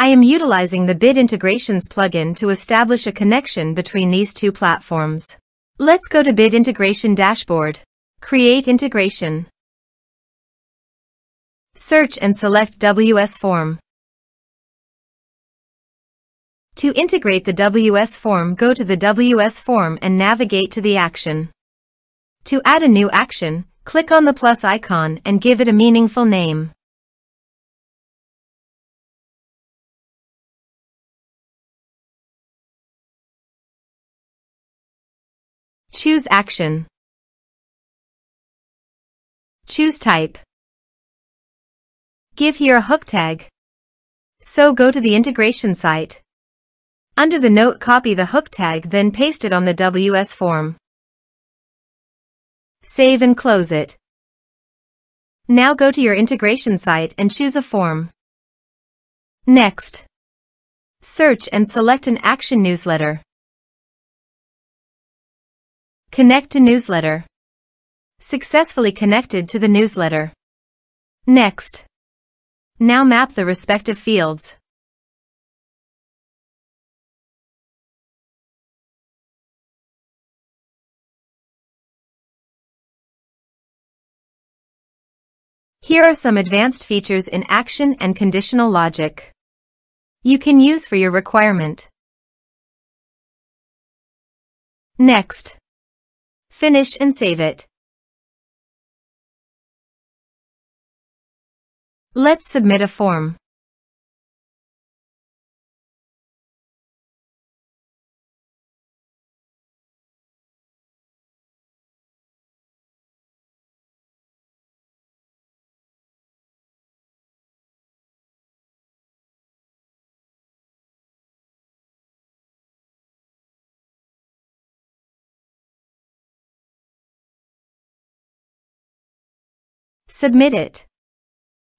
I am utilizing the Bit Integrations plugin to establish a connection between these two platforms. Let's go to Bit Integration Dashboard. Create integration. Search and select WS Form. To integrate the WS form go to the WS form and navigate to the action. To add a new action, click on the plus icon and give it a meaningful name. Choose action. Choose type. Give here a hook tag. So go to the integration site. Under the note copy the hook tag then paste it on the WS form. Save and close it. Now go to your integration site and choose a form. Next. Search and select an action newsletter. Connect to newsletter. Successfully connected to the newsletter. Next. Now map the respective fields. Here are some advanced features in action and conditional logic. You can use for your requirement. Next. Finish and save it. Let's submit a form. Submit it.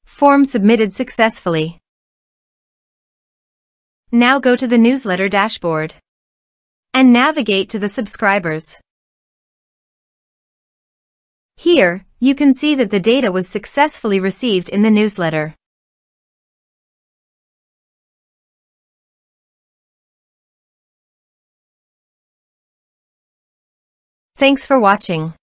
Form submitted successfully. Now go to the newsletter dashboard and navigate to the subscribers. Here, you can see that the data was successfully received in the newsletter. Thanks for watching.